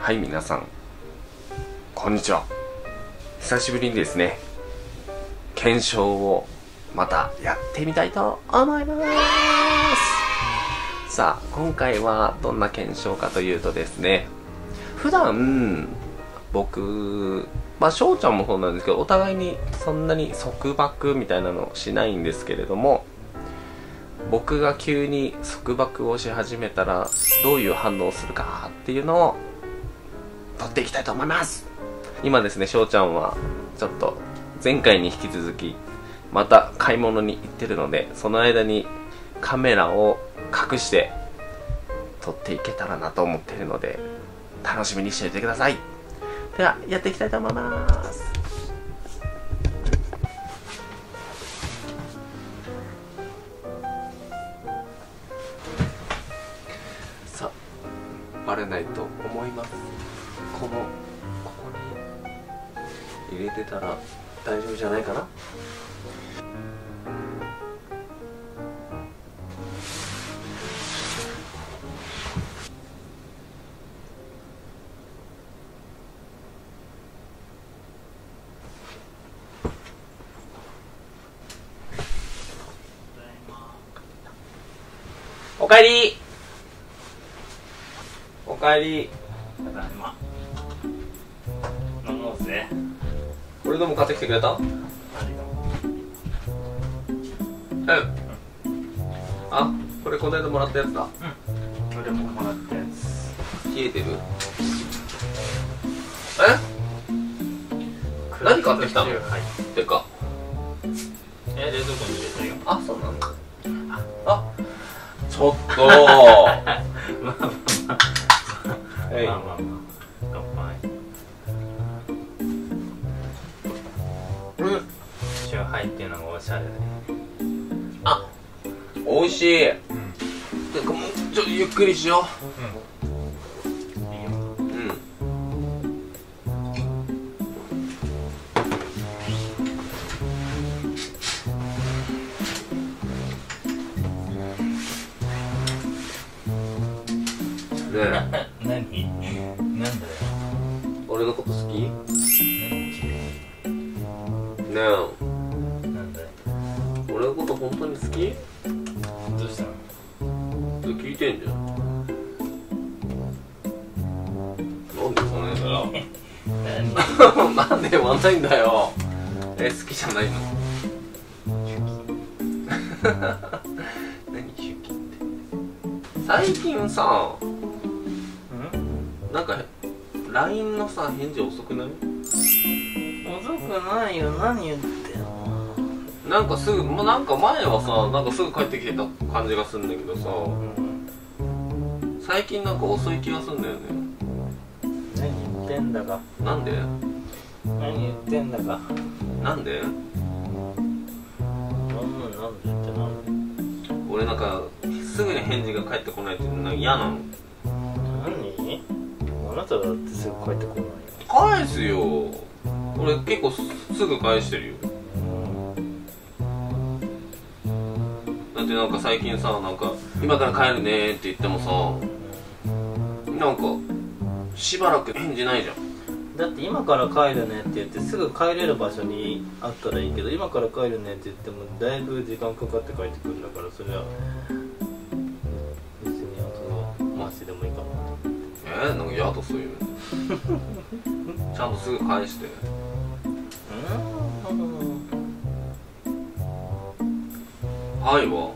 はい皆さん。こんにちは。久しぶりにですね検証をまたやってみたいと思います。さあ今回はどんな検証かというとですね普段僕まあ翔ちゃんもそうなんですけどお互いにそんなに束縛みたいなのしないんですけれども僕が急に束縛をし始めたらどういう反応をするかっていうのを取っていきたいと思います。今ですね翔ちゃんはちょっと前回に引き続きまた買い物に行ってるのでその間にカメラを隠して撮っていけたらなと思ってるので楽しみにしておいてください。ではやっていきたいと思います。さあバレないと思います。このここに入れてたら大丈夫じゃないかな？おかえり。おかえり。ただいま。飲もうぜ。も買ってきてくれた？ありがとう。うん。あこれこの間もらったやつだ。うん。俺ももらったやつ。冷えてる？何買ってきたの？はいか。え冷蔵庫に入れたよ。あそうなんだ。あちょっと。まあまあまあ。はい。まあまあまあ乾杯。うん。チューハイっていうのがおしゃれであ美味しい。うん。てかもうちょっとゆっくりしようねえ 何？なんだよ。俺のこと好き？ね何？えなんだよ。俺のこと本当に好き？どうしたの？聞いてんじゃん。なんで言わないんだよ。何？なんで言わないんだよ。え好きじゃないの？何最近さうんなんか LINE のさ返事遅くない？遅くないよ。何言ってんの？なんかすぐ、ま、なんか前はさなんかすぐ帰ってきてた感じがするんだけどさ。うん最近なんか遅い気がするんだよね。何言ってんだか。なんで？何言ってんだか。なんで？なんでってなん俺なんかすぐに返事が返ってこないってなんか嫌なのなただってすぐ帰ってこないよ。返すよ。俺結構すすぐ返してるよ。だってなんか最近さなんか今から帰るねって言ってもさなんかしばらく返事ないじゃん。だって今から帰るねって言ってすぐ帰れる場所にあったらいいけど今から帰るねって言ってもだいぶ時間かかって帰ってくるんだからそれは別にあとはマジでもいいかなえー、なんか嫌だそういう。の ちゃんとすぐ返して。うんは？いはは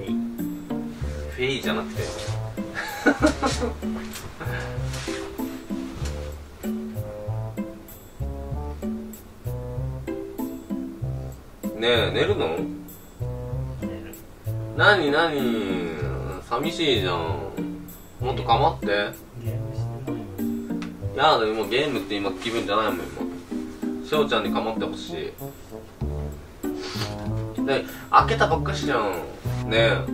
いフェイじゃなくて。ねえ寝るの？なになに寂しいじゃん。もっと構ってやだもうゲームって今気分じゃないもん今。翔ちゃんに構ってほしい。で開けたばっかしじゃん。ね。え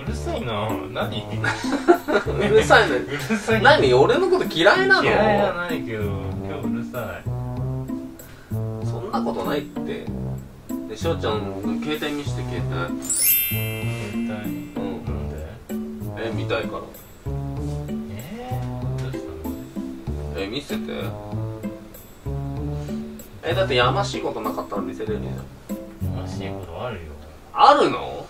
うるるさいな。何？うるさいのうるさい何？俺のこと嫌いなの？嫌いじゃないけど今日うるさい。そんなことないって。でしょうちゃん携帯見して携帯。携帯？うん。なんで？え見たいからえ見せて。えだってやましいことなかったら見せれるじゃん楽しいことあるよ。あるの？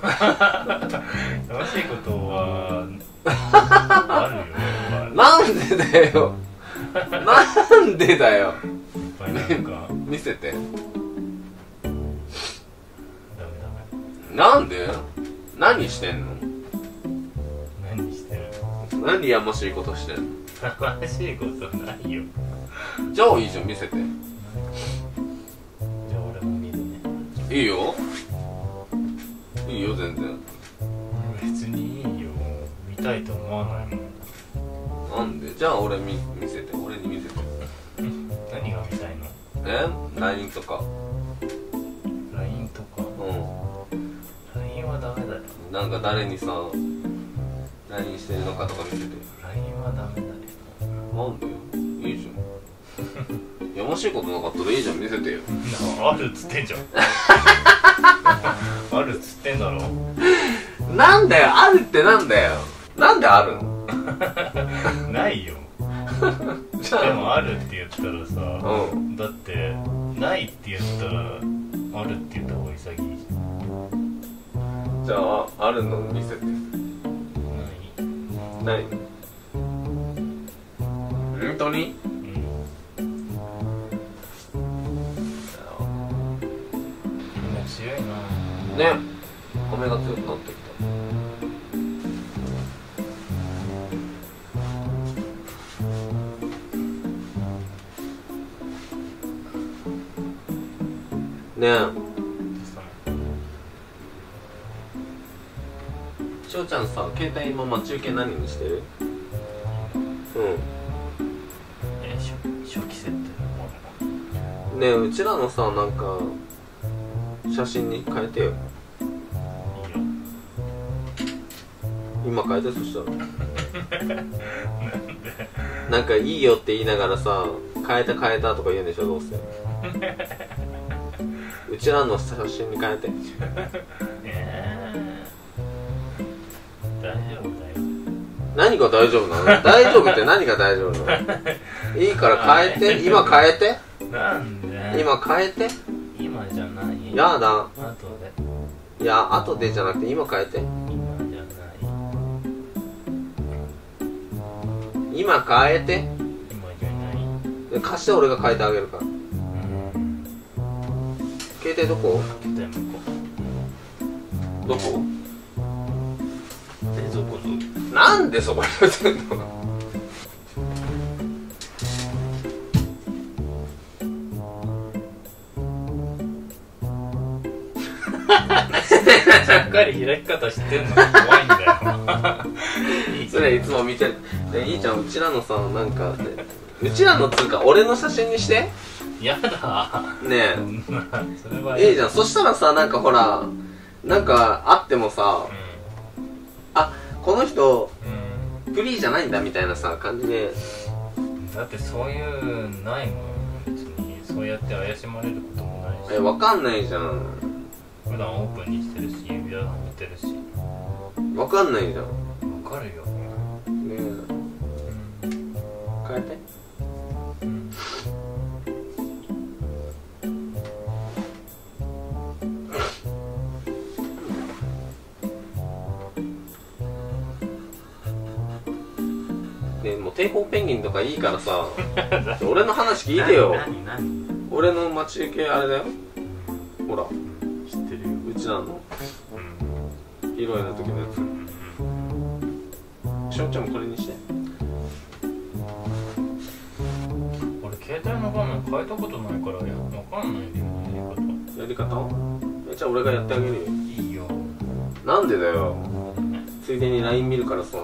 楽しいことはあるよ。なんでだよ。なんでだよ。見せて。ダメダメ。なんで？何してんの？何してる？何やましいことしてんの？楽しいことないよ。じゃあいいじゃん見せて。じゃあ俺も見るね。いいよ。いいよ全然。別にいいよ。見たいと思わないもん。なんで？じゃあ俺見見せて。俺に見せて。何が見たいの？え？LINE とか。LINE とか？う LINE はダメだよ。んなんか誰にさ何してるのかとか見せて。LINE はダメだ。よなんでよ。いいじゃん。やましいことなかったらいいじゃん。見せてよ。あるっつってんじゃん。あるっつってんだろ。なんだよ。あるってなんだよ。なんであるの？ないよ。でもあるって言ったらさうん。だってないって言ったらあるって言った方が潔いじじゃああるの見せて。ゃんない。何本当に？うん。みんな強いなね。米が強くなってきた。ね。えどうちゃんさ携帯今待ち受け何にしてる？うんねえうちらのさなんか写真に変えてよ。今変えてそしたら。なんかいいよって言いながらさ変えた変えたとか言うんでしょどうせ。うちらの写真に変えて。えー、大丈夫だよ。何が大丈夫なの？大丈夫って何が大丈夫なの？いいから変えて。今変えてなん。で今変えて。今じゃない。やだ。後で。いや後でじゃなくて今変えて。今じゃない。今変えて。今じゃない。で貸して俺が変えてあげるから。うん。携帯どこ？携帯向こどこ？う冷蔵庫の。なんでそこに置いてんの？ちゃっかり開き方知ってんのが怖いんだよ。それいつも見てるでいいじゃんうちらのさなんかねうちらのつうか俺の写真にして。やだ。ねえ。いいじゃん。そしたらさなんかほらなんかあってもさあこの人うん、フリーじゃないんだみたいなさ感じで。うん、だってそういうないもん。別にそうやって怪しまれることもないし。えわかんないじゃん普段オープンにしてるし指輪見てるし。わかんないじゃん。わかるよ。ねえ。変えて。うん。ねえもう帝国ペンギンとかいいからさ。俺の話聞いてよ。俺の待ち受けあれだよ。ほらるようちらの。うん披露宴の時のやつ。しょうちゃんもこれにして。俺携帯の画面変えたことないからやわかんないよやりやり方。えじゃあ俺がやってあげるよ。方いいよ。なんでだよ。ね。ついでに LINE 見るからさ。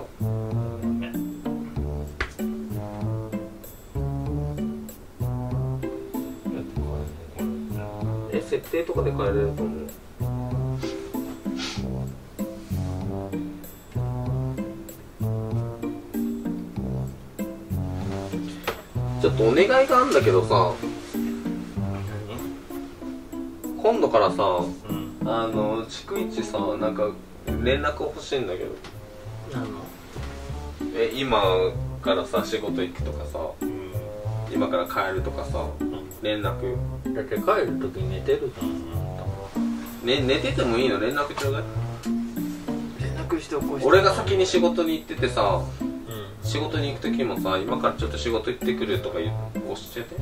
設定とかで変えれると思うちょっとお願いがあるんだけどさ今度からさうん。あの逐一さなんか連絡欲しいんだけど。何の？え今からさ仕事行くとかさうん。今から帰るとかさ連絡。だって帰る時に寝てるじゃん。ね寝ててもいいの？連絡ちょうだい。連絡して起こ俺が先に仕事に行っててさうん仕事に行く時もさ今からちょっと仕事行ってくるとか言う教えて。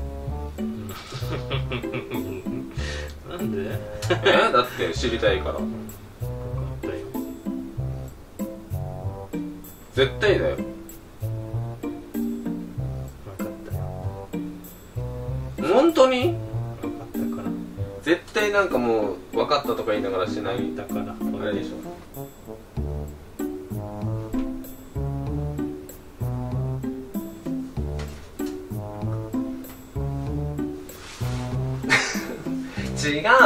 なんで？え？だって知りたいから。絶対だよ。分かったよ。本当に？分かったから。絶対なんかもう分かったとか言いながらしないだからあれでしょ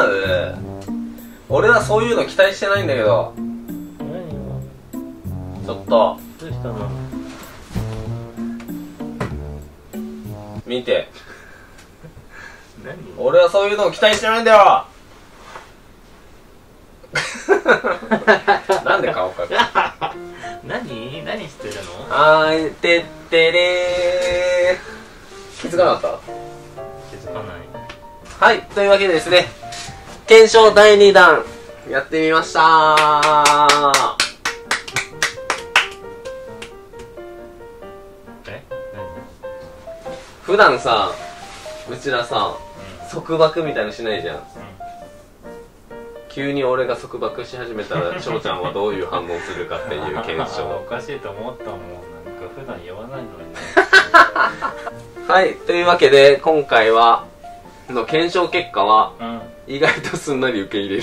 う俺はそういうの期待してないんだけど。何よちょっと。どうしたの？見て。何俺はそういうのを期待してないんだよ。なんで顔かく 何？何してるの？あーいてってれー。気づかなかっ気づかない。たはいというわけでですね検証第2弾やってみました。え？普段さうちらさ束縛みたいのしないじゃん。急に俺が束縛し始めたら翔ちゃんはどういう反応するかっていう検 お証かしいと思ったもん。なんか普段言わないのにね。はいというわけで今回はの検証結果はうん意外とすんなり受け入れる。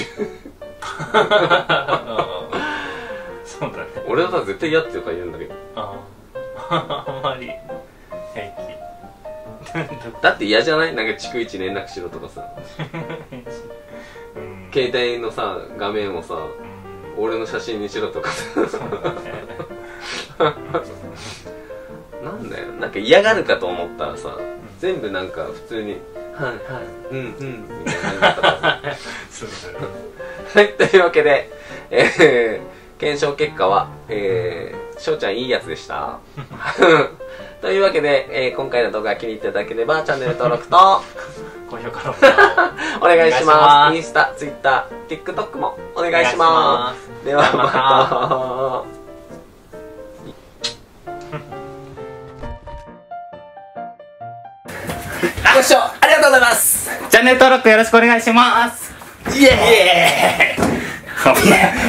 そうだね俺はさ絶対嫌っていうか言うんだけどあああんまり平気だって嫌じゃないなんか逐一連絡しろとかさうん携帯のさ画面をさうん俺の写真にしろとかさそうなんだよなんか嫌がるかと思ったらさ全部なんか普通に「はいはい。うんうん」みたいな感じだったからさそうだね。はい、というわけで、えー、検証結果は、えー、翔ちゃんいいやつでした。というわけで、えー今回の動画が気に入っていただければ、チャンネル登録と、高評価のお願いしま。ます。すインスタ、ツイッター、TikTok もお願いしお願いしま。ます。ではまた。ご視聴ありがとうございます。チャンネル登録よろしくお願いします。イエーイ